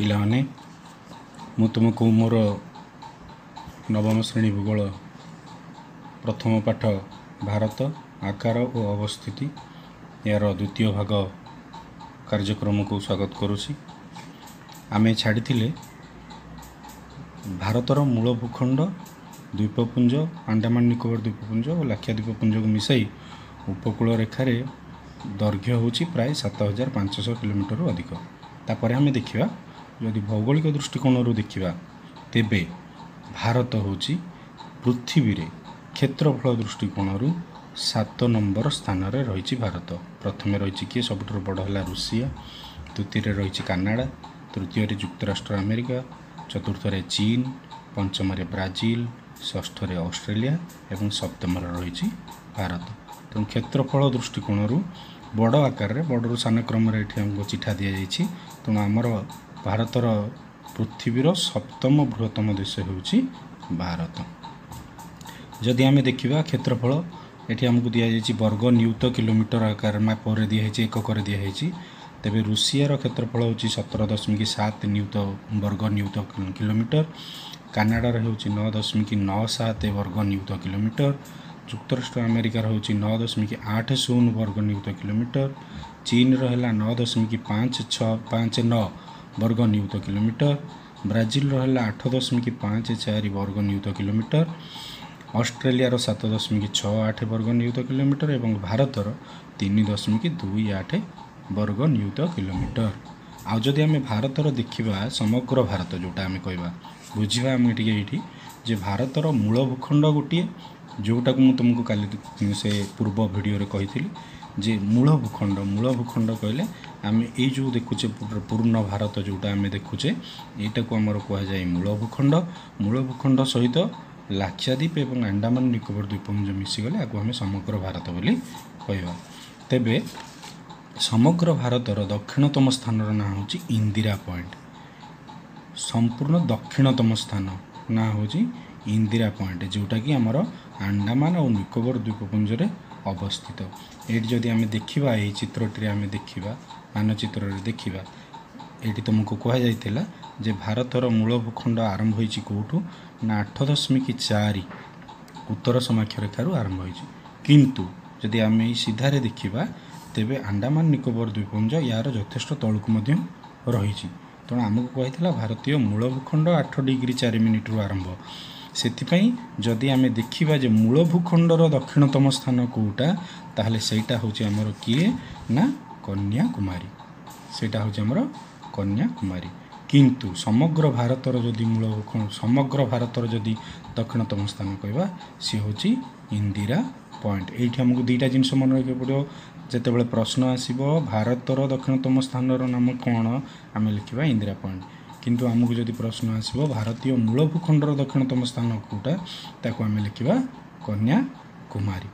ପିଲାମାନେ ମୁଁ ତୁମକୁ ମୋର ନବମ ଶ୍ରେଣୀ ଭୂଗୋଳ ପ୍ରଥମ ପାଠ ଭାରତ ଆକାର ଓ ଅବସ୍ଥିତି ଏହାର ଦ୍ୱିତୀୟ ଭାଗ କାର୍ଯ୍ୟକ୍ରମକୁ ସ୍ୱାଗତ କରୁଛି। ଆମେ ଛାଡ଼ିଥିଲେ ଭାରତର ମୂଳ ଭୂଖଣ୍ଡ ଦ୍ୱୀପପୁଞ୍ଜ ଆଣ୍ଡାମାନ ନିକୋବର ଦ୍ୱୀପପୁଞ୍ଜ ଓ ଲାକ୍ଷା ଦ୍ୱୀପପୁଞ୍ଜକୁ ମିଶାଇ ଉପକୂଳ ରେଖାରେ ଦୈର୍ଘ୍ୟ ହେଉଛି ପ୍ରାୟ ସାତ ହଜାର ପାଞ୍ଚଶହ କିଲୋମିଟରରୁ ଅଧିକ। ତାପରେ ଆମେ ଦେଖିବା ଯଦି ଭୌଗୋଳିକ ଦୃଷ୍ଟିକୋଣରୁ ଦେଖିବା ତେବେ ଭାରତ ହେଉଛି ପୃଥିବୀରେ କ୍ଷେତ୍ରଫଳ ଦୃଷ୍ଟିକୋଣରୁ ସାତ ନମ୍ବର ସ୍ଥାନରେ ରହିଛି ଭାରତ। ପ୍ରଥମେ ରହିଛି କିଏ? ସବୁଠାରୁ ବଡ଼ ହେଲା ରୁଷିଆ ଦ୍ୱିତୀୟରେ ରହିଛି କାନାଡ଼ା ତୃତୀୟରେ ଯୁକ୍ତରାଷ୍ଟ୍ର ଆମେରିକା ଚତୁର୍ଥରେ ଚୀନ ପଞ୍ଚମରେ ବ୍ରାଜିଲ ଷଷ୍ଠରେ ଅଷ୍ଟ୍ରେଲିଆ ଏବଂ ସପ୍ତମରେ ରହିଛି ଭାରତ। ତେଣୁ କ୍ଷେତ୍ରଫଳ ଦୃଷ୍ଟିକୋଣରୁ ବଡ଼ ଆକାରରେ ବଡ଼ରୁ ସାନ କ୍ରମରେ ଏଠି ଆମକୁ ଚିଠା ଦିଆଯାଇଛି। ତେଣୁ ଆମର ଭାରତର ପୃଥିବୀର ସପ୍ତମ ବୃହତ୍ତମ ଦେଶ ହେଉଛି ଭାରତ। ଯଦି ଆମେ ଦେଖିବା କ୍ଷେତ୍ରଫଳ ଏଠି ଆମକୁ ଦିଆଯାଇଛି ବର୍ଗ ନିୟୁତ କିଲୋମିଟର ଆକାର ମାପରେ ଦିଆହେଇଛି ଏକକରେ ଦିଆହେଇଛି। ତେବେ ରୁଷିଆର କ୍ଷେତ୍ରଫଳ ହେଉଛି ସତର ଦଶମିକ ସାତ ନିୟୁତ ବର୍ଗ ନିୟୁତ କିଲୋମିଟର। କାନାଡ଼ାର ହେଉଛି ନଅ ଦଶମିକ ନଅ ସାତ ବର୍ଗ ନିୟୁତ କିଲୋମିଟର। ଯୁକ୍ତରାଷ୍ଟ୍ର ଆମେରିକାର ହେଉଛି ନଅ ଦଶମିକ ଆଠ ଶୂନ ବର୍ଗ ନିୟୁତ କିଲୋମିଟର। ଚୀନର ହେଲା ନଅ ଦଶମିକ ପାଞ୍ଚ ଛଅ ପାଞ୍ଚ ନଅ ବର୍ଗ ନିୟୁତ କିଲୋମିଟର। ବ୍ରାଜିଲର ହେଲା ଆଠ ଦଶମିକ ପାଞ୍ଚ ଚାରି ବର୍ଗ ନିୟୁତ କିଲୋମିଟର। ଅଷ୍ଟ୍ରେଲିଆର ସାତ ଦଶମିକ ଛଅ ଆଠ ବର୍ଗ ନିୟୁତ କିଲୋମିଟର ଏବଂ ଭାରତର ତିନି ଦଶମିକ ଦୁଇ ଆଠ ବର୍ଗ ନିୟୁତ କିଲୋମିଟର। ଆଉ ଯଦି ଆମେ ଭାରତର ଦେଖିବା ସମଗ୍ର ଭାରତ ଯେଉଁଟା ଆମେ କହିବା ବୁଝିବା ଆମେ ଟିକେ ଏଇଠି ଯେ ଭାରତର ମୂଳ ଭୂଖଣ୍ଡ ଗୋଟିଏ ଯେଉଁଟାକୁ ମୁଁ ତୁମକୁ କାଲି ସେ ପୂର୍ବ ଭିଡ଼ିଓରେ କହିଥିଲି ଯେ ମୂଳ ଭୂଖଣ୍ଡ ମୂଳ ଭୂଖଣ୍ଡ କହିଲେ ଆମେ ଏଇ ଯେଉଁ ଦେଖୁଛେ ପୂର୍ଣ୍ଣ ଭାରତ ଯେଉଁଟା ଆମେ ଦେଖୁଛେ ଏଇଟାକୁ ଆମର କୁହାଯାଏ ମୂଳ ଭୂଖଣ୍ଡ ମୂଳ ଭୂଖଣ୍ଡ ସହିତ ଲାକ୍ଷାଦ୍ୱୀପ ଏବଂ ଆଣ୍ଡାମାନ ନିକୋବର ଦ୍ୱୀପପୁଞ୍ଜ ମିଶିଗଲେ ଆକୁ ଆମେ ସମଗ୍ର ଭାରତ ବୋଲି କହିବା। ତେବେ ସମଗ୍ର ଭାରତର ଦକ୍ଷିଣତମ ସ୍ଥାନର ନାଁ ହେଉଛି ଇନ୍ଦିରା ପଏଣ୍ଟ। ସମ୍ପୂର୍ଣ୍ଣ ଦକ୍ଷିଣତମ ସ୍ଥାନ ନାଁ ହେଉଛି ଇନ୍ଦିରା ପଏଣ୍ଟ ଯେଉଁଟାକି ଆମର ଆଣ୍ଡାମାନ ଆଉ ନିକୋବର ଦ୍ୱୀପପୁଞ୍ଜରେ ଅବସ୍ଥିତ। ଏଇଠି ଯଦି ଆମେ ଦେଖିବା ଏହି ଚିତ୍ରଟିରେ ଆମେ ଦେଖିବା ମାନଚିତ୍ରରେ ଦେଖିବା ଏଇଠି ତୁମକୁ କୁହାଯାଇଥିଲା ଯେ ଭାରତର ମୂଳ ଭୂଖଣ୍ଡ ଆରମ୍ଭ ହୋଇଛି କେଉଁଠୁ ନା ଆଠ ଦଶମିକ ଚାରି ଉତ୍ତର ସମାକ୍ଷ ରେଖାରୁ ଆରମ୍ଭ ହୋଇଛି କିନ୍ତୁ ଯଦି ଆମେ ଏଇ ସିଧାରେ ଦେଖିବା ତେବେ ଆଣ୍ଡାମାନ ନିକୋବର ଦ୍ୱୀପପୁଞ୍ଜ ଏହାର ଯଥେଷ୍ଟ ତଳକୁ ମଧ୍ୟ ରହିଛି ତେଣୁ ଆମକୁ କୁହାଯାଇଥିଲା ଭାରତୀୟ ମୂଳ ଭୂଖଣ୍ଡ ଆଠ ଡିଗ୍ରୀ ଚାରି ମିନିଟରୁ ଆରମ୍ଭ ସେଥିପାଇଁ ଯଦି ଆମେ ଦେଖିବା ଯେ ମୂଳ ଭୂଖଣ୍ଡର ଦକ୍ଷିଣତମ ସ୍ଥାନ କେଉଁଟା ତାହେଲେ ସେଇଟା ହେଉଛି ଆମର କିଏ ନା କନ୍ୟାକୁମାରୀ। ସେଇଟା ହେଉଛି ଆମର କନ୍ୟାକୁମାରୀ। କିନ୍ତୁ ସମଗ୍ର ଭାରତର ଯଦି ମୂଳ ସମଗ୍ର ଭାରତର ଯଦି ଦକ୍ଷିଣତମ ସ୍ଥାନ କହିବା ସିଏ ହେଉଛି ଇନ୍ଦିରା ପଏଣ୍ଟ। ଏଇଠି ଆମକୁ ଦୁଇଟା ଜିନିଷ ମନେ ରଖିବାକୁ ପଡ଼ିବ। ଯେତେବେଳେ ପ୍ରଶ୍ନ ଆସିବ ଭାରତର ଦକ୍ଷିଣତମ ସ୍ଥାନର ନାମ କ'ଣ? ଆମେ ଲେଖିବା ଇନ୍ଦିରା ପଏଣ୍ଟ। କିନ୍ତୁ ଆମକୁ ଯଦି ପ୍ରଶ୍ନ ଆସିବ ଭାରତୀୟ ମୂଳ ଭୂଖଣ୍ଡର ଦକ୍ଷିଣତମ ସ୍ଥାନ କେଉଁଟା? ତାକୁ ଆମେ ଲେଖିବା କନ୍ୟାକୁମାରୀ।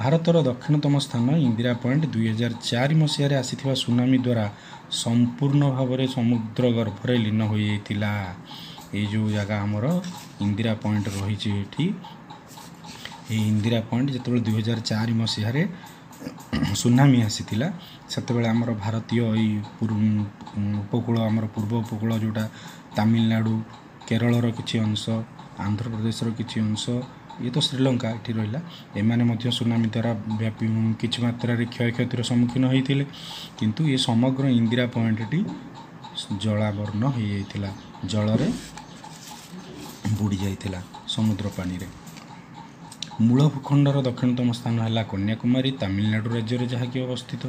ଭାରତର ଦକ୍ଷିଣତମ ସ୍ଥାନ ଇନ୍ଦିରା ପଏଣ୍ଟ ଦୁଇହଜାର ଚାରି ମସିହାରେ ଆସିଥିବା ସୁନାମି ଦ୍ୱାରା ସମ୍ପୂର୍ଣ୍ଣ ଭାବରେ ସମୁଦ୍ର ଗର୍ଭରେ ଲୀନ ହୋଇଯାଇଥିଲା। ଏଇ ଯେଉଁ ଜାଗା ଆମର ଇନ୍ଦିରା ପଏଣ୍ଟ ରହିଛି ଏଠି। ଏଇ ଇନ୍ଦିରା ପଏଣ୍ଟ ଯେତେବେଳେ ଦୁଇହଜାର ଚାରି ମସିହାରେ ସୁନାମି ଆସିଥିଲା ସେତେବେଳେ ଆମର ଭାରତୀୟ ଏଇ ଉପକୂଳ ଆମର ପୂର୍ବ ଉପକୂଳ ଯେଉଁଟା ତାମିଲନାଡ଼ୁ କେରଳର କିଛି ଅଂଶ ଆନ୍ଧ୍ରପ୍ରଦେଶର କିଛି ଅଂଶ ଇଏ ତ ଶ୍ରୀଲଙ୍କା ଏଠି ରହିଲା ଏମାନେ ମଧ୍ୟ ସୁନାମି ଦ୍ୱାରା ବ୍ୟାପୀ କିଛି ମାତ୍ରାରେ କ୍ଷୟକ୍ଷତିର ସମ୍ମୁଖୀନ ହୋଇଥିଲେ କିନ୍ତୁ ଏ ସମଗ୍ର ଇନ୍ଦିରା ପଏଣ୍ଟଟି ଜଳାବର୍ଣ୍ଣ ହୋଇଯାଇଥିଲା ଜଳରେ ବୁଡ଼ି ଯାଇଥିଲା ସମୁଦ୍ର ପାଣିରେ ମୂଳ ଭୂଖଣ୍ଡର ଦକ୍ଷିଣତମ ସ୍ଥାନ ହେଲା କନ୍ୟାକୁମାରୀ ତାମିଲନାଡ଼ୁ ରାଜ୍ୟରେ ଯାହାକି ଅବସ୍ଥିତ।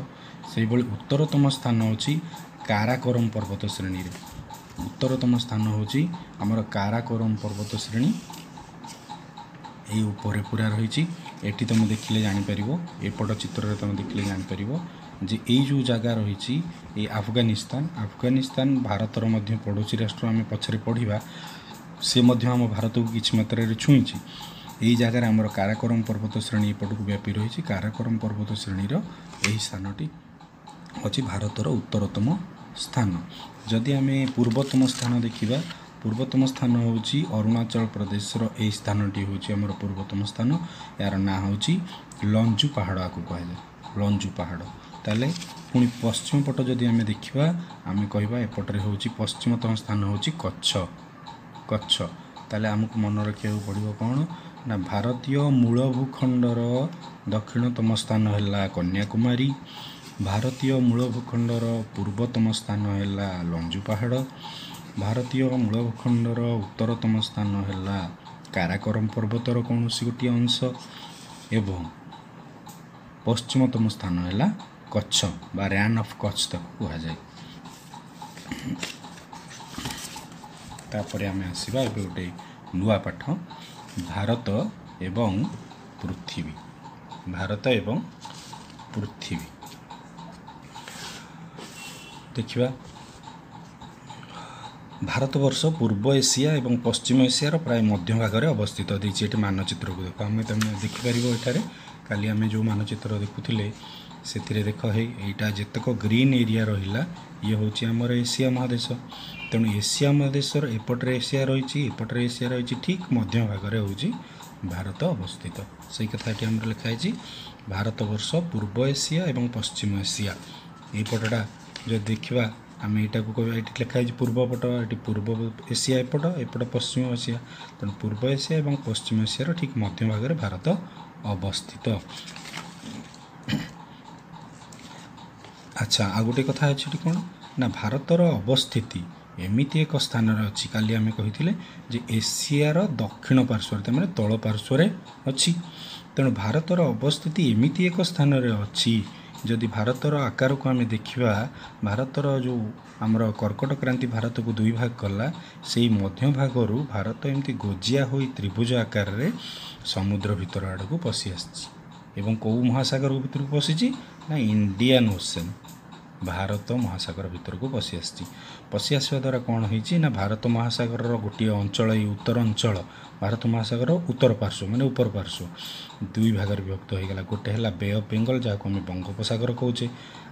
ସେହିଭଳି ଉତ୍ତରତମ ସ୍ଥାନ ଅଛି କାରାକୋରମ ପର୍ବତ ଶ୍ରେଣୀରେ। ଉତ୍ତରତମ ସ୍ଥାନ ହେଉଛି ଆମର କାରାକୋରମ ପର୍ବତ ଶ୍ରେଣୀ। ଏଇ ଉପରେ ପୁରା ରହିଛି ଏଠି ତୁମେ ଦେଖିଲେ ଜାଣିପାରିବ ଏପଟ ଚିତ୍ରରେ ତୁମେ ଦେଖିଲେ ଜାଣିପାରିବ ଯେ ଏଇ ଯେଉଁ ଜାଗା ରହିଛି ଏଇ ଆଫଗାନିସ୍ତାନ ଆଫଗାନିସ୍ତାନ ଭାରତର ମଧ୍ୟ ପଡ଼ୋଶୀ ରାଷ୍ଟ୍ର ଆମେ ପଛରେ ପଢ଼ିବା ସେ ମଧ୍ୟ ଆମ ଭାରତକୁ କିଛି ମାତ୍ରାରେ ଛୁଇଁଛି। ଏହି ଜାଗାରେ ଆମର କାରାକୋରମ ପର୍ବତ ଶ୍ରେଣୀ ଏପଟକୁ ବ୍ୟାପି ରହିଛି। କାରାକୋରମ ପର୍ବତ ଶ୍ରେଣୀର ଏହି ସ୍ଥାନଟି ଅଛି ଭାରତର ଉତ୍ତରତମ ସ୍ଥାନ। ଯଦି ଆମେ ପୂର୍ବତମ ସ୍ଥାନ ଦେଖିବା ପୂର୍ବତମ ସ୍ଥାନ ହେଉଛି ଅରୁଣାଚଳ ପ୍ରଦେଶର ଏହି ସ୍ଥାନଟି ହେଉଛି ଆମର ପୂର୍ବତମ ସ୍ଥାନ। ଏହାର ନାଁ ହେଉଛି ଲଞ୍ଜୁ ପାହାଡ଼ ଆକୁ କୁହାଯାଏ। ଲଞ୍ଜୁ ପାହାଡ଼। ତାହେଲେ ପୁଣି ପଶ୍ଚିମ ପଟ ଯଦି ଆମେ ଦେଖିବା ଆମେ କହିବା ଏପଟରେ ହେଉଛି ପଶ୍ଚିମତମ ସ୍ଥାନ ହେଉଛି କଚ୍ଛ। କଚ୍ଛ। ତାହେଲେ ଆମକୁ ମନେ ରଖିବାକୁ ପଡ଼ିବ କ'ଣ? ନା ଭାରତୀୟ ମୂଳ ଭୂଖଣ୍ଡର ଦକ୍ଷିଣତମ ସ୍ଥାନ ହେଲା କନ୍ୟାକୁମାରୀ। ଭାରତୀୟ ମୂଳ ଭୂଖଣ୍ଡର ପୂର୍ବତମ ସ୍ଥାନ ହେଲା ଲଞ୍ଜୁ ପାହାଡ଼। ଭାରତୀୟ ମୂଳ ଭୂଖଣ୍ଡର ଉତ୍ତରତମ ସ୍ଥାନ ହେଲା କାରାକରମ ପର୍ବତର କୌଣସି ଗୋଟିଏ ଅଂଶ ଏବଂ ପଶ୍ଚିମତମ ସ୍ଥାନ ହେଲା କଚ୍ଛ ବା ର୍ୟାନ୍ ଅଫ୍ କଚ୍ଛ ତାକୁ କୁହାଯାଏ। ତାପରେ ଆମେ ଆସିବା ଏବେ ଗୋଟେ ନୂଆ ପାଠ ଭାରତ ଏବଂ ପୃଥିବୀ। ଭାରତ ଏବଂ ପୃଥିବୀ। ଦେଖିବା ଭାରତବର୍ଷ ପୂର୍ବ ଏସିଆ ଏବଂ ପଶ୍ଚିମ ଏସିଆର ପ୍ରାୟ ମଧ୍ୟଭାଗରେ ଅବସ୍ଥିତ ଦେଇଛି ଏଠି ମାନଚିତ୍ରକୁ ଦେଖ। ଆମେ ତମେ ଦେଖିପାରିବ ଏଠାରେ। କାଲି ଆମେ ଯେଉଁ ମାନଚିତ୍ର ଦେଖୁଥିଲେ ସେଥିରେ ଦେଖ ହେଇ ଏଇଟା ଯେତେକ ଗ୍ରୀନ୍ ଏରିଆ ରହିଲା ଇଏ ହେଉଛି ଆମର ଏସିଆ ମହାଦେଶ। ତେଣୁ ଏସିଆ ମହାଦେଶର ଏପଟରେ ଏସିଆ ରହିଛି ଏପଟରେ ଏସିଆ ରହିଛି ଠିକ୍ ମଧ୍ୟଭାଗରେ ହେଉଛି ଭାରତ ଅବସ୍ଥିତ। ସେଇ କଥା ଏଠି ଆମର ଲେଖା ହେଇଛି ଭାରତବର୍ଷ ପୂର୍ବ ଏସିଆ ଏବଂ ପଶ୍ଚିମ ଏସିଆ। ଏଇପଟଟା ଯଦି ଦେଖିବା ଆମେ ଏଇଟାକୁ କହିବା ଏଠି ଲେଖା ହେଇଛି ପୂର୍ବ ପଟ ଏଠି ପୂର୍ବ ଏସିଆ ଏପଟ ଏପଟ ପଶ୍ଚିମ ଏସିଆ। ତେଣୁ ପୂର୍ବ ଏସିଆ ଏବଂ ପଶ୍ଚିମ ଏସିଆର ଠିକ୍ ମଧ୍ୟଭାଗରେ ଭାରତ ଅବସ୍ଥିତ। ଆଚ୍ଛା ଆଉ ଗୋଟେ କଥା ଅଛି ଏଠି କ'ଣ? ନା ଭାରତର ଅବସ୍ଥିତି ଏମିତି ଏକ ସ୍ଥାନରେ ଅଛି। କାଲି ଆମେ କହିଥିଲେ ଯେ ଏସିଆର ଦକ୍ଷିଣ ପାର୍ଶ୍ୱରେ ତା'ମାନେ ତଳ ପାର୍ଶ୍ୱରେ ଅଛି। ତେଣୁ ଭାରତର ଅବସ୍ଥିତି ଏମିତି ଏକ ସ୍ଥାନରେ ଅଛି ଯଦି ଭାରତର ଆକାରକୁ ଆମେ ଦେଖିବା ଭାରତର ଯେଉଁ ଆମର କର୍କଟ କ୍ରାନ୍ତି ଭାରତକୁ ଦୁଇ ଭାଗ କଲା ସେଇ ମଧ୍ୟଭାଗରୁ ଭାରତ ଏମିତି ଗୋଜିଆ ହୋଇ ତ୍ରିଭୁଜ ଆକାରରେ ସମୁଦ୍ର ଭିତର ଆଡ଼କୁ ପଶି ଆସିଛି। ଏବଂ କେଉଁ ମହାସାଗର ଭିତରକୁ ପଶିଛି? ନା ଇଣ୍ଡିଆନ୍ ଓସେନ୍। ଭାରତ ମହାସାଗର ଭିତରକୁ ପଶି ଆସିଛି। ପଶି ଆସିବା ଦ୍ୱାରା କ'ଣ ହେଇଛି ନା ଭାରତ ମହାସାଗରର ଗୋଟିଏ ଅଞ୍ଚଳ ଏଇ ଉତ୍ତର ଅଞ୍ଚଳ ଭାରତ ମହାସାଗର ଉତ୍ତର ପାର୍ଶ୍ୱ ମାନେ ଉପର ପାର୍ଶ୍ୱ ଦୁଇ ଭାଗରେ ବିଭକ୍ତ ହୋଇଗଲା। ଗୋଟେ ହେଲା ବେ ଅଫ୍ ବେଙ୍ଗଲ ଯାହାକୁ ଆମେ ବଙ୍ଗୋପସାଗର କହୁଛେ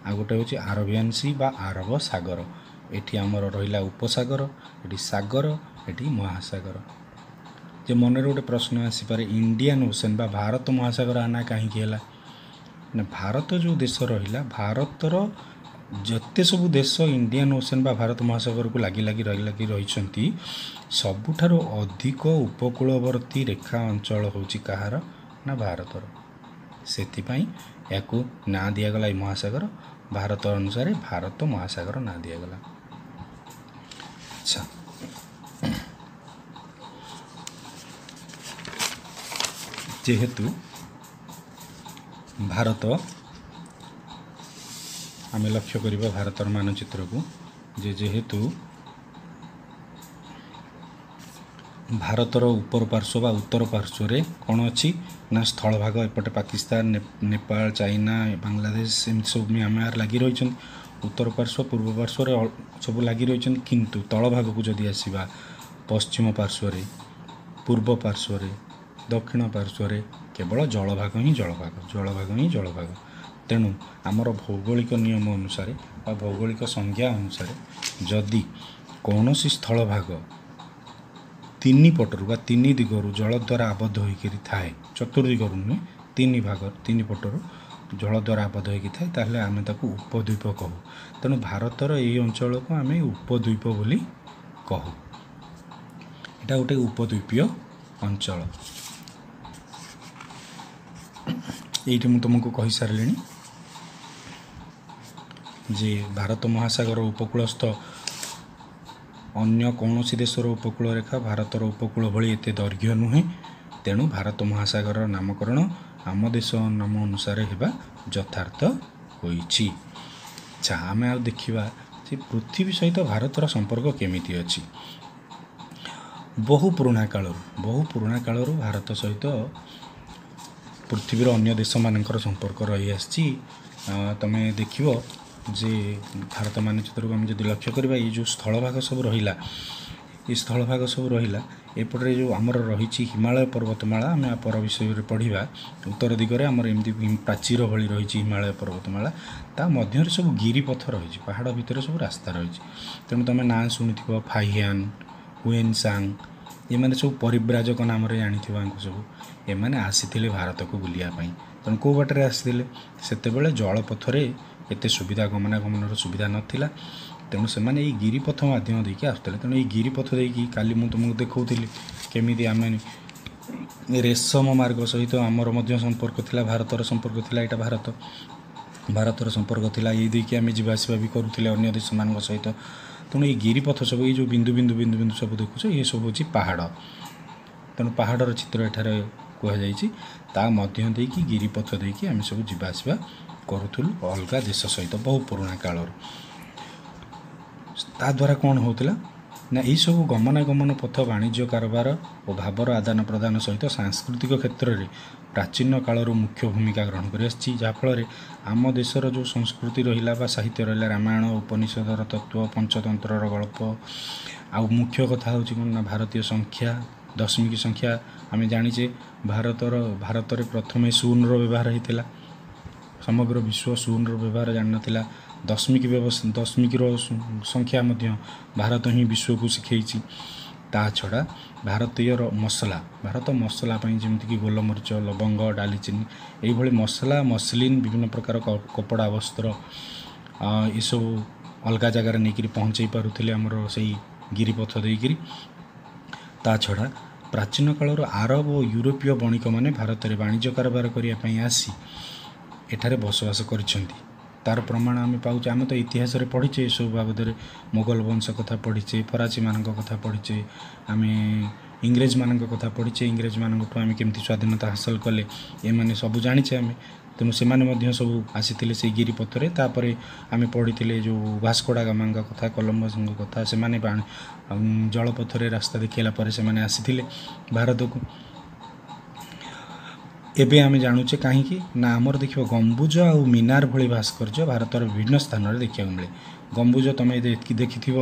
ଆଉ ଗୋଟେ ହେଉଛି ଆରବିଆନ୍ ସି ବା ଆରବ ସାଗର। ଏଠି ଆମର ରହିଲା ଉପସାଗର ଏଠି ସାଗର ଏଠି ମହାସାଗର। ଯେ ମନରେ ଗୋଟେ ପ୍ରଶ୍ନ ଆସିପାରେ ଇଣ୍ଡିଆନ୍ ଓସେନ୍ ବା ଭାରତ ମହାସାଗର ଆନା କାହିଁକି ହେଲା? ନା ଭାରତ ଯେଉଁ ଦେଶ ରହିଲା ଭାରତର ଯେତେ ସବୁ ଦେଶ ଇଣ୍ଡିଆନ୍ ଓସେନ୍ ବା ଭାରତ ମହାସାଗରକୁ ଲାଗି ଲାଗି ରହି ଲାଗି ରହିଛନ୍ତି ସବୁଠାରୁ ଅଧିକ ଉପକୂଳବର୍ତ୍ତୀ ରେଖା ଅଞ୍ଚଳ ହେଉଛି କାହାର ନା ଭାରତର ସେଥିପାଇଁ ଏହାକୁ ନାଁ ଦିଆଗଲା ଏଇ ମହାସାଗର ଭାରତ ଅନୁସାରେ ଭାରତ ମହାସାଗର ନାଁ ଦିଆଗଲା ଆଚ୍ଛା ଯେହେତୁ ଭାରତ ଆମେ ଲକ୍ଷ୍ୟ କରିବା ଭାରତର ମାନଚିତ୍ରକୁ ଯେ ଯେହେତୁ ଭାରତର ଉପର ପାର୍ଶ୍ୱ ବା ଉତ୍ତର ପାର୍ଶ୍ୱରେ କ'ଣ ଅଛି ନା ସ୍ଥଳଭାଗ ଏପଟେ ପାକିସ୍ତାନ ନେପାଳ ଚାଇନା ବାଂଲାଦେଶ ଏମିତି ସବୁ ମିଆଁମାର ଲାଗି ରହିଛନ୍ତି। ଉତ୍ତର ପାର୍ଶ୍ୱ ପୂର୍ବ ପାର୍ଶ୍ୱରେ ସବୁ ଲାଗି ରହିଛନ୍ତି। କିନ୍ତୁ ତଳଭାଗକୁ ଯଦି ଆସିବା ପଶ୍ଚିମ ପାର୍ଶ୍ୱରେ ପୂର୍ବ ପାର୍ଶ୍ୱରେ ଦକ୍ଷିଣ ପାର୍ଶ୍ୱରେ କେବଳ ଜଳଭାଗ ହିଁ ଜଳଭାଗ ଜଳଭାଗ ହିଁ ଜଳଭାଗ। ତେଣୁ ଆମର ଭୌଗୋଳିକ ନିୟମ ଅନୁସାରେ ବା ଭୌଗୋଳିକ ସଂଜ୍ଞା ଅନୁସାରେ ଯଦି କୌଣସି ସ୍ଥଳଭାଗ ତିନି ପଟରୁ ବା ତିନି ଦିଗରୁ ଜଳ ଦ୍ୱାରା ଆବଦ୍ଧ ହୋଇକରି ଥାଏ ଚତୁର୍ଦିଗରୁ ନୁହେଁ ତିନି ଭାଗ ତିନି ପଟରୁ ଜଳ ଦ୍ୱାରା ଆବଦ୍ଧ ହୋଇକି ଥାଏ ତାହେଲେ ଆମେ ତାକୁ ଉପଦ୍ୱୀପ କହୁ। ତେଣୁ ଭାରତର ଏହି ଅଞ୍ଚଳକୁ ଆମେ ଉପଦ୍ୱୀପ ବୋଲି କହୁ। ଏଇଟା ଗୋଟେ ଉପଦ୍ୱୀପୀୟ ଅଞ୍ଚଳ। ଏଇଠି ମୁଁ ତୁମକୁ କହିସାରିଲିଣି। ଯେ ଭାରତ ମହାସାଗର ଉପକୂଳସ୍ଥ ଅନ୍ୟ କୌଣସି ଦେଶର ଉପକୂଳ ରେଖା ଭାରତର ଉପକୂଳ ଭଳି ଏତେ ଦୈର୍ଘ୍ୟ ନୁହେଁ। ତେଣୁ ଭାରତ ମହାସାଗରର ନାମକରଣ ଆମ ଦେଶ ନାମ ଅନୁସାରେ ହେବା ଯଥାର୍ଥ ହୋଇଛି। ଆଚ୍ଛା ଆମେ ଆଉ ଦେଖିବା ଯେ ପୃଥିବୀ ସହିତ ଭାରତର ସମ୍ପର୍କ କେମିତି ଅଛି। ବହୁ ପୁରୁଣା କାଳରୁ ବହୁ ପୁରୁଣା କାଳରୁ ଭାରତ ସହିତ ପୃଥିବୀର ଅନ୍ୟ ଦେଶମାନଙ୍କର ସମ୍ପର୍କ ରହିଆସିଛି ତୁମେ ଦେଖିବ ଯେ ଭାରତ ମାନଚିତ୍ରକୁ ଆମେ ଯଦି ଲକ୍ଷ୍ୟ କରିବା ଏଇ ଯେଉଁ ସ୍ଥଳଭାଗ ସବୁ ରହିଲା ଏ ସ୍ଥଳଭାଗ ସବୁ ରହିଲା ଏପଟରେ ଯେଉଁ ଆମର ରହିଛି ହିମାଳୟ ପର୍ବତମାଳା ଆମେ ଆ ପର ବିଷୟରେ ପଢ଼ିବା ଉତ୍ତର ଦିଗରେ ଆମର ଏମିତି ପ୍ରାଚୀର ଭଳି ରହିଛି ହିମାଳୟ ପର୍ବତମାଳା ତା ମଧ୍ୟରେ ସବୁ ଗିରିପଥ ରହିଛି ପାହାଡ଼ ଭିତରେ ସବୁ ରାସ୍ତା ରହିଛି। ତେଣୁ ତୁମେ ନାଁ ଶୁଣିଥିବ ଫାହିଆନ୍ ହୁଏନ୍ସାଙ୍ଗ ଏମାନେ ସବୁ ପରିବ୍ରାଜକ ନାମରେ ଜାଣିଥିବ ଆଙ୍କୁ ସବୁ ଏମାନେ ଆସିଥିଲେ ଭାରତକୁ ବୁଲିବା ପାଇଁ। ତେଣୁ କେଉଁ ବାଟରେ ଆସିଥିଲେ? ସେତେବେଳେ ଜଳପଥରେ ଏତେ ସୁବିଧା ଗମନାଗମନର ସୁବିଧା ନଥିଲା। ତେଣୁ ସେମାନେ ଏଇ ଗିରିପଥ ମାଧ୍ୟମ ଦେଇକି ଆସୁଥିଲେ। ତେଣୁ ଏଇ ଗିରିପଥ ଦେଇକି କାଲି ମୁଁ ତୁମକୁ ଦେଖାଉଥିଲି କେମିତି ଆମେ ରେଶମ ମାର୍ଗ ସହିତ ଆମର ମଧ୍ୟ ସମ୍ପର୍କ ଥିଲା ଭାରତର ସମ୍ପର୍କ ଥିଲା ଏଇଟା ଭାରତ। ଭାରତର ସମ୍ପର୍କ ଥିଲା ଏଇ ଦେଇକି ଆମେ ଯିବା ଆସିବା ବି କରୁଥିଲେ ଅନ୍ୟ ଦେଶମାନଙ୍କ ସହିତ। ତେଣୁ ଏଇ ଗିରିପଥ ସବୁ ଏଇ ଯେଉଁ ବିନ୍ଦୁ ବିନ୍ଦୁ ବିନ୍ଦୁ ବିନ୍ଦୁ ସବୁ ଦେଖୁଛ ଇଏ ସବୁ ହେଉଛି ପାହାଡ଼। ତେଣୁ ପାହାଡ଼ର ଚିତ୍ର ଏଠାରେ କୁହାଯାଇଛି। ତା ମଧ୍ୟ ଦେଇକି ଗିରିପଥ ଦେଇକି ଆମେ ସବୁ ଯିବା ଆସିବା କରୁଥିଲୁ ଅଲଗା ଦେଶ ସହିତ ବହୁ ପୁରୁଣା କାଳରୁ। ତା ଦ୍ୱାରା କ'ଣ ହେଉଥିଲା? ନା ଏହିସବୁ ଗମନାଗମନ ପଥ ବାଣିଜ୍ୟ କାରବାର ଓ ଭାବର ଆଦାନ ପ୍ରଦାନ ସହିତ ସାଂସ୍କୃତିକ କ୍ଷେତ୍ରରେ ପ୍ରାଚୀନ କାଳରୁ ମୁଖ୍ୟ ଭୂମିକା ଗ୍ରହଣ କରିଆସିଛି ଯାହାଫଳରେ ଆମ ଦେଶର ଯେଉଁ ସଂସ୍କୃତି ରହିଲା ବା ସାହିତ୍ୟ ରହିଲା ରାମାୟଣ ଉପନିଷଦର ତତ୍ତ୍ୱ ପଞ୍ଚତନ୍ତ୍ରର ଗଳ୍ପ ଆଉ ମୁଖ୍ୟ କଥା ହେଉଛି କ'ଣ ନା ଭାରତୀୟ ସଂଖ୍ୟା ଦଶମିକ ସଂଖ୍ୟା। ଆମେ ଜାଣିଛେ ଭାରତର ଭାରତରେ ପ୍ରଥମେ ଶୂନର ବ୍ୟବହାର ହେଇଥିଲା। ସମଗ୍ର ବିଶ୍ୱ ଶୂନର ବ୍ୟବହାର ଜାଣିନଥିଲା। ଦଶମିକ ବ୍ୟବସ୍ଥା ଦଶମିକର ସଂଖ୍ୟା ମଧ୍ୟ ଭାରତ ହିଁ ବିଶ୍ୱକୁ ଶିଖେଇଛି। ତା ଛଡ଼ା ଭାରତୀୟର ମସଲା ଭାରତ ମସଲା ପାଇଁ ଯେମିତିକି ଗୋଲମରିଚ ଲବଙ୍ଗ ଡାଲିଚିନି ଏଇଭଳି ମସଲା ମସଲିନ୍ ବିଭିନ୍ନ ପ୍ରକାର କପଡ଼ା ବସ୍ତ୍ର ଏସବୁ ଅଲଗା ଜାଗାରେ ନେଇକରି ପହଞ୍ଚାଇ ପାରୁଥିଲେ ଆମର ସେଇ ଗିରିପଥ ଦେଇକରି। ତା ଛଡ଼ା ପ୍ରାଚୀନ କାଳର ଆରବ ଓ ୟୁରୋପୀୟ ବଣିକମାନେ ଭାରତରେ ବାଣିଜ୍ୟ କାରବାର କରିବା ପାଇଁ ଆସି ଏଠାରେ ବସବାସ କରିଛନ୍ତି ତା'ର ପ୍ରମାଣ ଆମେ ପାଉଛେ ଆମେ ତ ଇତିହାସରେ ପଢ଼ିଛେ ଏସବୁ ବାବଦରେ। ମୋଗଲ ବଂଶ କଥା ପଢ଼ିଛେ ଫରାସୀମାନଙ୍କ କଥା ପଢ଼ିଛେ ଆମେ ଇଂରେଜମାନଙ୍କ କଥା ପଢ଼ିଛେ ଇଂରେଜମାନଙ୍କଠୁ ଆମେ କେମିତି ସ୍ୱାଧୀନତା ହାସଲ କଲେ ଏମାନେ ସବୁ ଜାଣିଛେ ଆମେ। ତେଣୁ ସେମାନେ ମଧ୍ୟ ସବୁ ଆସିଥିଲେ ସେଇ ଗିରିପଥରେ। ତାପରେ ଆମେ ପଢ଼ିଥିଲେ ଯେଉଁ ଭାସ୍କୋଡ଼ା ଗାମାଙ୍କ କଥା କଲମ୍ବସଙ୍କ କଥା। ସେମାନେ ଜଳପଥରେ ରାସ୍ତା ଦେଖାଇଲା ପରେ ସେମାନେ ଆସିଥିଲେ ଭାରତକୁ। ଏବେ ଆମେ ଜାଣୁଛେ କାହିଁକି? ନା ଆମର ଦେଖିବ ଗମ୍ବୁଜ ଆଉ ମିନାର ଭଳି ଭାସ୍କର୍ଯ୍ୟ ଭାରତର ବିଭିନ୍ନ ସ୍ଥାନରେ ଦେଖିବାକୁ ମିଳେ। ଗମ୍ବୁଜ ତୁମେ ଦେଖିଥିବ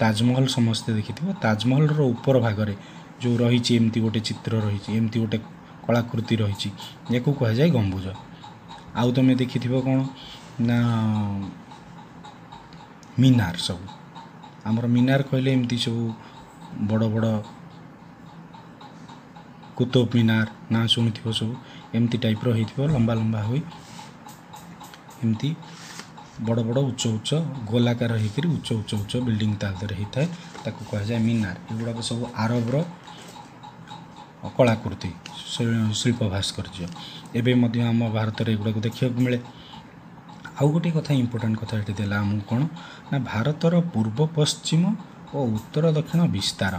ତାଜମହଲ ସମସ୍ତେ ଦେଖିଥିବ। ତାଜମହଲର ଉପର ଭାଗରେ ଯେଉଁ ରହିଛି ଏମିତି ଗୋଟେ ଚିତ୍ର ରହିଛି ଏମିତି ଗୋଟେ କଳାକୃତି ରହିଛି ୟାକୁ କୁହାଯାଏ ଗମ୍ବୁଜ। ଆଉ ତୁମେ ଦେଖିଥିବ କ'ଣ? ନା ମିନାର ସବୁ। ଆମର ମିନାର କହିଲେ ଏମିତି ସବୁ ବଡ଼ ବଡ଼ କୁତୁବ ମିନାର ନାଁ ଶୁଣିଥିବ ସବୁ ଏମିତି ଟାଇପ୍ର ହେଇଥିବ ଲମ୍ବା ଲମ୍ବା ହୋଇ। ଏମିତି ବଡ଼ ବଡ଼ ଉଚ୍ଚ ଉଚ୍ଚ ଗୋଲାକାର ହେଇକରି ଉଚ୍ଚ ଉଚ୍ଚ ଉଚ୍ଚ ବିଲ୍ଡିଂ ତା ଦେହରେ ହେଇଥାଏ। ତାକୁ କୁହାଯାଏ ମିନାର। ଏଗୁଡ଼ାକ ସବୁ ଆରବର କଳାକୃତି ଶିଳ୍ପ ଭାସ୍କର୍ଯ୍ୟ। ଏବେ ମଧ୍ୟ ଆମ ଭାରତରେ ଏଗୁଡ଼ାକୁ ଦେଖିବାକୁ ମିଳେ। ଆଉ ଗୋଟିଏ କଥା ଇମ୍ପୋର୍ଟାଣ୍ଟ କଥା ଏଠି ଦେଲା ଆମକୁ କ'ଣ? ନା ଭାରତର ପୂର୍ବ ପଶ୍ଚିମ ଓ ଉତ୍ତର ଦକ୍ଷିଣ ବିସ୍ତାର।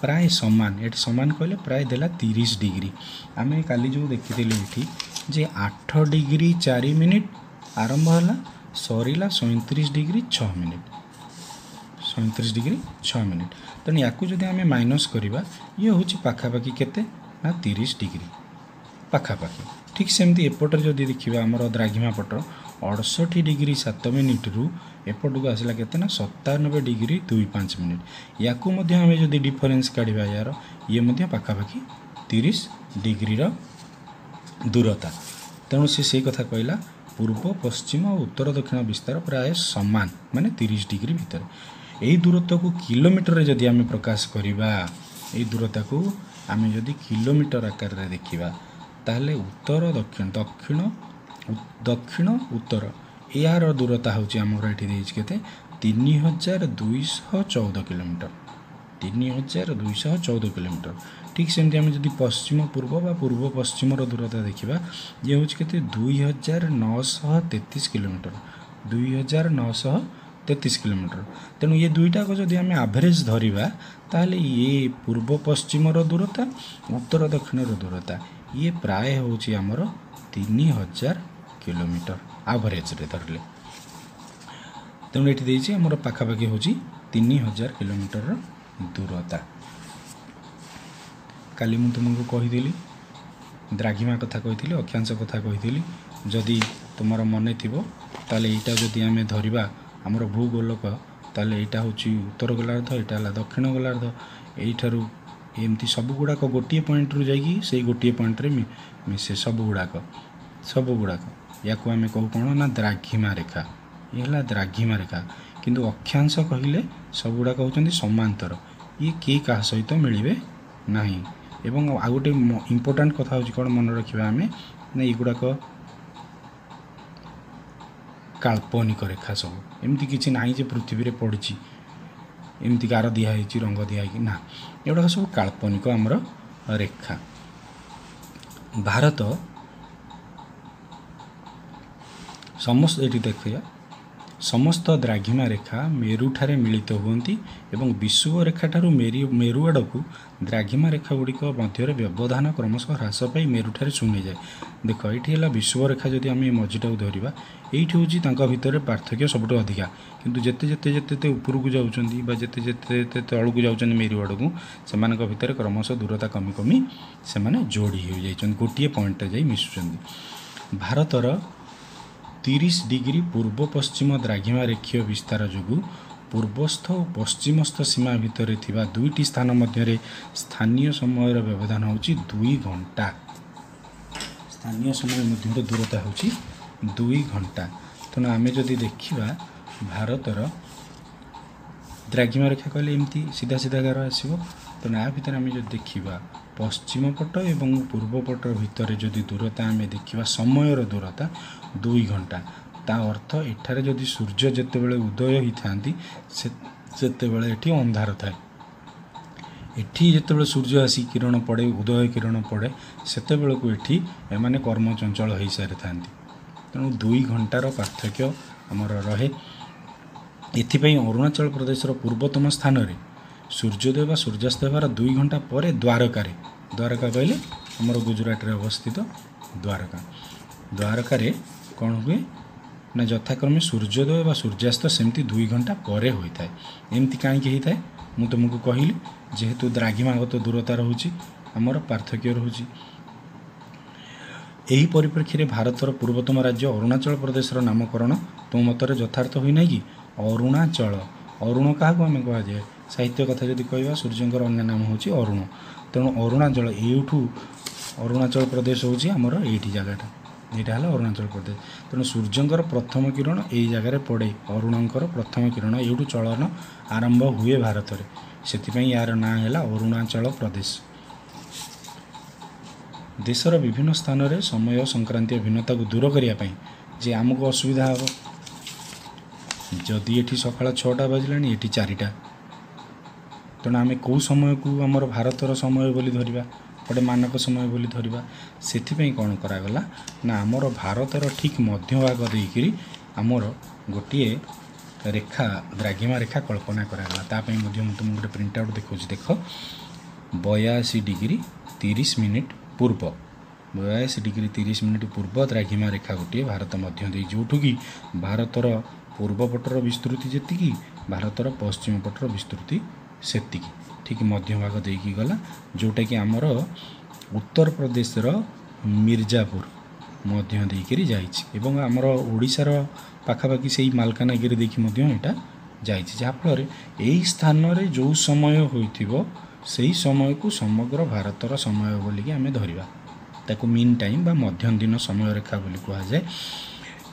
ପ୍ରାୟ ସମାନ ଏଠି ସମାନ କହିଲେ ପ୍ରାୟ ଦେଲା ତିରିଶ ଡିଗ୍ରୀ ଆମେ କାଲି ଯେଉଁ ଦେଖିଥିଲେ ଏଠି ଯେ ଆଠ ଡିଗ୍ରୀ ଚାରି ମିନିଟ୍ ଆରମ୍ଭ ହେଲା ସରିଲା ସଇଁତିରିଶ ଡିଗ୍ରୀ ଛଅ ମିନିଟ୍ ସଇଁତିରିଶ ଡିଗ୍ରୀ ଛଅ ମିନିଟ୍ ତେଣୁ ୟାକୁ ଯଦି ଆମେ ମାଇନସ୍ କରିବା ଇଏ ହେଉଛି ପାଖାପାଖି କେତେ ନା ତିରିଶ ଡିଗ୍ରୀ ପାଖାପାଖି ଠିକ୍ ସେମିତି ଏପଟରେ ଯଦି ଦେଖିବା ଆମର ଦ୍ରାଘିମା ପଟ ଅଠଷଠି ଡିଗ୍ରୀ ସାତ ମିନିଟ୍ରୁ ଏପଟକୁ ଆସିଲା କେତେ ନା? ସତାନବେ ଡିଗ୍ରୀ ଦୁଇ ପାଞ୍ଚ ମିନିଟ୍। ୟାକୁ ମଧ୍ୟ ଆମେ ଯଦି ଡିଫରେନ୍ସ କାଢ଼ିବା ୟାର ଇଏ ମଧ୍ୟ ପାଖାପାଖି ତିରିଶ ଡିଗ୍ରୀର ଦୂରତା। ତେଣୁ ସେ ସେଇ କଥା କହିଲା ପୂର୍ବ ପଶ୍ଚିମ ଓ ଉତ୍ତର ଦକ୍ଷିଣ ବିସ୍ତାର ପ୍ରାୟ ସମାନ ମାନେ ତିରିଶ ଡିଗ୍ରୀ ଭିତରେ। ଏହି ଦୂରତ୍ୱକୁ କିଲୋମିଟରରେ ଯଦି ଆମେ ପ୍ରକାଶ କରିବା ଏହି ଦୂରତାକୁ ଆମେ ଯଦି କିଲୋମିଟର ଆକାରରେ ଦେଖିବା ତାହେଲେ ଉତ୍ତର ଦକ୍ଷିଣ ଦକ୍ଷିଣ ଦକ୍ଷିଣ ଉତ୍ତର ଏହାର ଦୂରତା ହେଉଛି ଆମର ଏଠି ଦେଇଛି କେତେ ତିନି ହଜାର ଦୁଇଶହ ଚଉଦ କିଲୋମିଟର ତିନି ହଜାର ଦୁଇଶହ ଚଉଦ କିଲୋମିଟର ଠିକ୍ ସେମିତି ଆମେ ଯଦି ପଶ୍ଚିମ ପୂର୍ବ ବା ପୂର୍ବ ପଶ୍ଚିମର ଦୂରତା ଦେଖିବା ଇଏ ହେଉଛି କେତେ ଦୁଇ ହଜାର ନଅଶହ ତେତିଶ କିଲୋମିଟର ଦୁଇ ହଜାର ନଅଶହ ତେତିଶ କିଲୋମିଟର ତେଣୁ ଇଏ ଦୁଇଟାକ ଯଦି ଆମେ ଆଭରେଜ୍ ଧରିବା ତାହେଲେ ଇଏ ପୂର୍ବ ପଶ୍ଚିମର ଦୂରତା ଉତ୍ତର ଦକ୍ଷିଣର ଦୂରତା ଇଏ ପ୍ରାୟ ହେଉଛି ଆମର ତିନି ହଜାର କିଲୋମିଟର ଆଭରେଜରେ ଧରିଲେ ତେଣୁ ଏଠି ଦେଇଛି ଆମର ପାଖାପାଖି ହେଉଛି ତିନି ହଜାର କିଲୋମିଟରର ଦୂରତା। କାଲି ମୁଁ ତୁମକୁ କହିଥିଲି ଦ୍ରାଘିମା କଥା କହିଥିଲି ଅକ୍ଷାଂଶ କଥା କହିଥିଲି। ଯଦି ତୁମର ମନେ ଥିବ ତାହେଲେ ଏଇଟା ଯଦି ଆମେ ଧରିବା ଆମର ଭୂଗୋଲକ ତାହେଲେ ଏଇଟା ହେଉଛି ଉତ୍ତର ଗୋଲାର୍ଦ୍ଧ ଏଇଟା ହେଲା ଦକ୍ଷିଣ ଗୋଲାର୍ଦ୍ଧ। ଏଇଠାରୁ ଏମିତି ସବୁଗୁଡ଼ାକ ଗୋଟିଏ ପଏଣ୍ଟରୁ ଯାଇକି ସେଇ ଗୋଟିଏ ପଏଣ୍ଟରେ ମିଶେ ସବୁଗୁଡ଼ାକ ସବୁଗୁଡ଼ାକ। ୟାକୁ ଆମେ କହୁ କ'ଣ ନା ଦ୍ରାଘିମା ରେଖା ଇଏ ହେଲା ଦ୍ରାଘିମା ରେଖା କିନ୍ତୁ ଅକ୍ଷାଂଶ କହିଲେ ସବୁଗୁଡ଼ାକ ହେଉଛନ୍ତି ସମାନ୍ତର। ଇଏ କିଏ କାହା ସହିତ ମିଳିବେ ନାହିଁ। ଏବଂ ଆଉ ଗୋଟେ ଇମ୍ପୋର୍ଟାଣ୍ଟ କଥା ହେଉଛି କ'ଣ ମନେ ରଖିବା ଆମେ? ନା ହେଉଛି କାଳ୍ପନିକ ରେଖା ସବୁ। ଏମିତି କିଛି ନାହିଁ ଯେ ପୃଥିବୀରେ ପଡ଼ିଛି। ଏମିତି ଗାର ଦିଆହେଇଛି ରଙ୍ଗ ଦିଆହେଇକି ନା। ଏଗୁଡ଼ାକ ସବୁ କାଳ୍ପନିକ ଆମର ରେଖା। ଭାରତ ସମସ୍ତ ଏଠି ଦେଖିବା ସମସ୍ତ ଦ୍ରାଘିମା ରେଖା ମେରୁଠାରେ ମିଳିତ ହୁଅନ୍ତି ଏବଂ ବିଷୁବ ରେଖାଠାରୁ ମେରି ମେରୁ ଆଡ଼କୁ ଦ୍ରାଘିମା ରେଖା ଗୁଡ଼ିକ ମଧ୍ୟରେ ବ୍ୟବଧାନ କ୍ରମଶଃ ହ୍ରାସ ପାଇ ମେରୁଠାରେ ଶୂନ୍ୟଯାଏ ଦେଖ ଏଇଠି ହେଲା ବିଷୁବ ରେଖା ଯଦି ଆମେ ମଝିଟାକୁ ଧରିବା ଏଇଠି ହେଉଛି ତାଙ୍କ ଭିତରେ ପାର୍ଥକ୍ୟ ସବୁଠୁ ଅଧିକା। କିନ୍ତୁ ଯେତେ ଯେତେ ଯେତେ ଯେତେ ଉପରକୁ ଯାଉଛନ୍ତି ବା ଯେତେ ଯେତେ ଯେତେ ତଳକୁ ଯାଉଛନ୍ତି ମେରୁ ଆଡ଼କୁ ସେମାନଙ୍କ ଭିତରେ କ୍ରମଶଃ ଦୂରତା କମି କମି ସେମାନେ ଯୋଡ଼ି ହୋଇଯାଇଛନ୍ତି ଗୋଟିଏ ପଏଣ୍ଟରେ ଯାଇ ମିଶୁଛନ୍ତି। ଭାରତର ତିରିଶ ଡିଗ୍ରୀ ପୂର୍ବ ପଶ୍ଚିମ ଦ୍ରାଘିମା ରେଖୀୟ ବିସ୍ତାର ଯୋଗୁଁ ପୂର୍ବସ୍ଥ ଓ ପଶ୍ଚିମସ୍ଥ ସୀମା ଭିତରେ ଥିବା ଦୁଇଟି ସ୍ଥାନ ମଧ୍ୟରେ ସ୍ଥାନୀୟ ସମୟର ବ୍ୟବଧାନ ହେଉଛି ଦୁଇ ଘଣ୍ଟା। ସ୍ଥାନୀୟ ସମୟ ମଧ୍ୟରେ ଦୂରତା ହେଉଛି ଦୁଇ ଘଣ୍ଟା। ତେଣୁ ଆମେ ଯଦି ଦେଖିବା ଭାରତର ଦ୍ରାଘିମା ରେଖା କହିଲେ ଏମିତି ସିଧା ସିଧା ଗାର ଆସିବ। ତେଣୁ ୟା ଭିତରେ ଆମେ ଯଦି ଦେଖିବା ପଶ୍ଚିମ ପଟ ଏବଂ ପୂର୍ବ ପଟ ଭିତରେ ଯଦି ଦୂରତା ଆମେ ଦେଖିବା ସମୟର ଦୂରତା ଦୁଇ ଘଣ୍ଟା। ତା ଅର୍ଥ ଏଠାରେ ଯଦି ସୂର୍ଯ୍ୟ ଯେତେବେଳେ ଉଦୟ ହୋଇଥାନ୍ତି ସେ ସେତେବେଳେ ଏଠି ଅନ୍ଧାର ଥାଏ। ଏଠି ଯେତେବେଳେ ସୂର୍ଯ୍ୟ ଆସି କିରଣ ପଡ଼େ ଉଦୟ କିରଣ ପଡ଼େ ସେତେବେଳକୁ ଏଠି ଏମାନେ କର୍ମଚଞ୍ଚଳ ହୋଇସାରିଥାନ୍ତି। ତେଣୁ ଦୁଇ ଘଣ୍ଟାର ପାର୍ଥକ୍ୟ ଆମର ରହେ। ଏଥିପାଇଁ ଅରୁଣାଚଳ ପ୍ରଦେଶର ପୂର୍ବତମ ସ୍ଥାନରେ ସୂର୍ଯ୍ୟୋଦୟ ବା ସୂର୍ଯ୍ୟାସ୍ତ ହେବାର ଦୁଇ ଘଣ୍ଟା ପରେ ଦ୍ୱାରକାରେ ଦ୍ୱାରକା କହିଲେ ଆମର ଗୁଜୁରାଟରେ ଅବସ୍ଥିତ ଦ୍ୱାରକା ଦ୍ୱାରକାରେ କ'ଣ ହୁଏ? ନା ଯଥାକ୍ରମେ ସୂର୍ଯ୍ୟୋଦୟ ବା ସୂର୍ଯ୍ୟାସ୍ତ ସେମିତି ଦୁଇ ଘଣ୍ଟା ପରେ ହୋଇଥାଏ। ଏମିତି କାହିଁକି ହେଇଥାଏ? ମୁଁ ତୁମକୁ କହିଲି ଯେହେତୁ ଦ୍ରାଘିମାଗତ ଦୂରତା ରହୁଛି ଆମର ପାର୍ଥକ୍ୟ ରହୁଛି। ଏହି ପରିପ୍ରେକ୍ଷୀରେ ଭାରତର ପୂର୍ବତମ ରାଜ୍ୟ ଅରୁଣାଚଳ ପ୍ରଦେଶର ନାମକରଣ ତୁମ ମତରେ ଯଥାର୍ଥ ହୋଇନାହିଁ କି? ଅରୁଣାଚଳ। ଅରୁଣ କାହାକୁ ଆମେ କୁହାଯାଏ? ସାହିତ୍ୟ କଥା ଯଦି କହିବା ସୂର୍ଯ୍ୟଙ୍କର ଅନ୍ୟ ନାମ ହେଉଛି ଅରୁଣ। ତେଣୁ ଅରୁଣାଚଳ ଏଇଠୁ ଅରୁଣାଚଳ ପ୍ରଦେଶ ହେଉଛି ଆମର ଏଇଠି ଜାଗାଟା। ଏଇଟା ହେଲା ଅରୁଣାଚଳ ପ୍ରଦେଶ। ତେଣୁ ସୂର୍ଯ୍ୟଙ୍କର ପ୍ରଥମ କିରଣ ଏଇ ଜାଗାରେ ପଡ଼େ। ଅରୁଣଙ୍କର ପ୍ରଥମ କିରଣ ଏଇଠୁ ଚଳନ ଆରମ୍ଭ ହୁଏ ଭାରତରେ। ସେଥିପାଇଁ ଏହାର ନାଁ ହେଲା ଅରୁଣାଚଳ ପ୍ରଦେଶ। ଦେଶର ବିଭିନ୍ନ ସ୍ଥାନରେ ସମୟ ସଂକ୍ରାନ୍ତୀୟ ଭିନ୍ନତାକୁ ଦୂର କରିବା ପାଇଁ ଯେ ଆମକୁ ଅସୁବିଧା ହେବ। ଯଦି ଏଠି ସକାଳ ଛଅଟା ବାଜିଲାଣି ଏଠି ଚାରିଟା। ତେଣୁ ଆମେ କେଉଁ ସମୟକୁ ଆମର ଭାରତର ସମୟ ବୋଲି ଧରିବା ଗୋଟେ ମାନକ ସମୟ ବୋଲି ଧରିବା ସେଥିପାଇଁ କ'ଣ କରାଗଲା? ନା ଆମର ଭାରତର ଠିକ୍ ମଧ୍ୟଭାଗ ଦେଇକରି ଆମର ଗୋଟିଏ ରେଖା ଦ୍ରାଘିମା ରେଖା କଳ୍ପନା କରାଗଲା। ତା ପାଇଁ ମଧ୍ୟ ମୁଁ ତୁମକୁ ଗୋଟେ ପ୍ରିଣ୍ଟ ଆଉଟ୍ ଦେଖାଉଛି ଦେଖ। ବୟାଅଶୀ ଡିଗ୍ରୀ ତିରିଶ ମିନିଟ୍ ପୂର୍ବ। ବୟାଅଶୀ ଡିଗ୍ରୀ ତିରିଶ ମିନିଟ୍ ପୂର୍ବ ଦ୍ରାଘିମା ରେଖା ଗୋଟିଏ ଭାରତ ମଧ୍ୟ ଦେଇ ଯେଉଁଠୁ କି ଭାରତର ପୂର୍ବ ପଟର ବିସ୍ତୃତି ଯେତିକି ଭାରତର ପଶ୍ଚିମ ପଟର ବିସ୍ତୃତି ସେତିକି। ଠିକ୍ ମଧ୍ୟଭାଗ ଦେଇକି ଗଲା ଯେଉଁଟାକି ଆମର ଉତ୍ତରପ୍ରଦେଶର ମିର୍ଜାପୁର ମଧ୍ୟ ଦେଇକରି ଯାଇଛି ଏବଂ ଆମର ଓଡ଼ିଶାର ପାଖାପାଖି ସେଇ ମାଲକାନଗିରି ଦେଇକି ମଧ୍ୟ ଏଇଟା ଯାଇଛି। ଯାହାଫଳରେ ଏହି ସ୍ଥାନରେ ଯେଉଁ ସମୟ ହୋଇଥିବ ସେହି ସମୟକୁ ସମଗ୍ର ଭାରତର ସମୟ ବୋଲିକି ଆମେ ଧରିବା। ତାକୁ ମିନ୍ ଟାଇମ୍ ବା ମଧ୍ୟମ ଦିନ ସମୟରେଖା ବୋଲି କୁହାଯାଏ।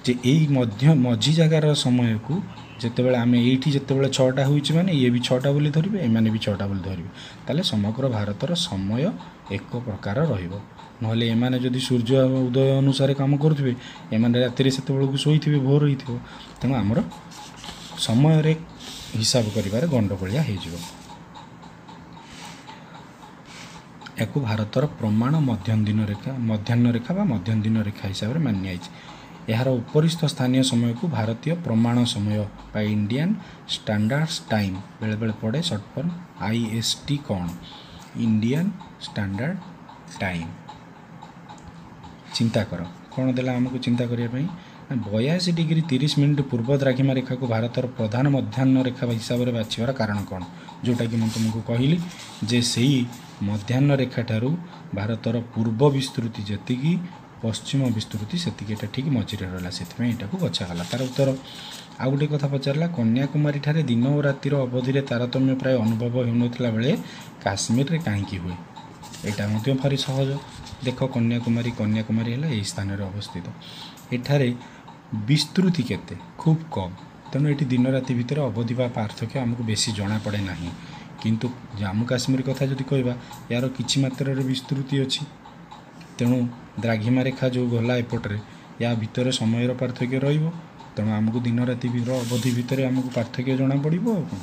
ଯେ ଏଇ ମଧ୍ୟ ମଝି ଜାଗାର ସମୟକୁ ଯେତେବେଳେ ଆମେ ଏଇଠି ଯେତେବେଳେ ଛଅଟା ହେଉଛି ମାନେ ଇଏ ବି ଛଅଟା ବୋଲି ଧରିବେ ଏମାନେ ବି ଛଅଟା ବୋଲି ଧରିବେ। ତାହେଲେ ସମଗ୍ର ଭାରତର ସମୟ ଏକ ପ୍ରକାର ରହିବ। ନହେଲେ ଏମାନେ ଯଦି ସୂର୍ଯ୍ୟ ଉଦୟ ଅନୁସାରେ କାମ କରୁଥିବେ ଏମାନେ ରାତିରେ ସେତେବେଳକୁ ଶୋଇଥିବେ ଭୋର ହୋଇଥିବ ତେଣୁ ଆମର ସମୟରେ ହିସାବ କରିବାରେ ଗଣ୍ଡଗୋଳିଆ ହେଇଯିବ। ଏହାକୁ ଭାରତର ପ୍ରମାଣ ମଧ୍ୟାହ୍ନ ରେଖା ମଧ୍ୟାହ୍ନ ରେଖା ବା ମଧ୍ୟାହ୍ନ ରେଖା ହିସାବରେ ମାନିଯାଇଛି ଏହାର ଉପରିସ୍ଥ ସ୍ଥାନୀୟ ସମୟକୁ ଭାରତୀୟ ପ୍ରମାଣ ସମୟ ବା ଇଣ୍ଡିଆନ୍ ଷ୍ଟାଣ୍ଡାର୍ଡସ୍ ଟାଇମ୍ ବେଳେବେଳେ ପଡ଼େ short form I S T କ'ଣ? Indian standard time. ଚିନ୍ତା କର। କ'ଣ ଦେଲା ଆମକୁ ଚିନ୍ତା କରିବା ପାଇଁ? ବୟାଅଶୀ ଡିଗ୍ରୀ ତିରିଶ ମିନିଟ୍ ପୂର୍ବ ଦ୍ରାଘିମା ରେଖାକୁ ଭାରତର ପ୍ରଧାନ ମଧ୍ୟାହ୍ନ ରେଖା ହିସାବରେ ବାଛିବାର କାରଣ କ'ଣ? ଯେଉଁଟାକି ମୁଁ ତୁମକୁ କହିଲି ଯେ ସେଇ ମଧ୍ୟାହ୍ନ ରେଖାଠାରୁ ଭାରତର ପୂର୍ବ ବିସ୍ତୃତି ଯେତିକି ପଶ୍ଚିମ ବିସ୍ତୃତି ସେତିକି ଏଇଟା ଠିକ୍ ମଝିରେ ରହିଲା। ସେଥିପାଇଁ ଏଇଟାକୁ ବଛାଗଲା ତାର ଉତ୍ତର ଆଉ ଗୋଟେ କଥା ପଚାରିଲା କନ୍ୟାକୁମାରୀ ଠାରେ ଦିନ ଓ ରାତିର ଅବଧିରେ ତାରତମ୍ୟ ପ୍ରାୟ ଅନୁଭବ ହେଉନଥିଲା ବେଳେ କାଶ୍ମୀରରେ କାହିଁକି ହୁଏ? ଏଇଟା ମଧ୍ୟ ଭାରି ସହଜ। ଦେଖ କନ୍ୟାକୁମାରୀ କନ୍ୟାକୁମାରୀ ହେଲା ଏହି ସ୍ଥାନରେ ଅବସ୍ଥିତ। ଏଠାରେ ବିସ୍ତୃତି କେତେ? ଖୁବ୍ କମ୍। ତେଣୁ ଏଠି ଦିନ ରାତି ଭିତରେ ଅବଧି ବା ପାର୍ଥକ୍ୟ ଆମକୁ ବେଶୀ ଜଣାପଡ଼େ ନାହିଁ। କିନ୍ତୁ ଜାମ୍ମୁ କାଶ୍ମୀର କଥା ଯଦି କହିବା ଏହାର କିଛି ମାତ୍ରାରେ ବିସ୍ତୃତି ଅଛି। ତେଣୁ ଦ୍ରାଘିମା ରେଖା ଯେଉଁ ଗଲା ଏପଟରେ ୟା ଭିତରେ ସମୟର ପାର୍ଥକ୍ୟ ରହିବ? ତେଣୁ ଆମକୁ ଦିନ ରାତି ଅବଧି ଭିତରେ ଆମକୁ ପାର୍ଥକ୍ୟ ଜଣାପଡ଼ିବ ଆଉ କ'ଣ?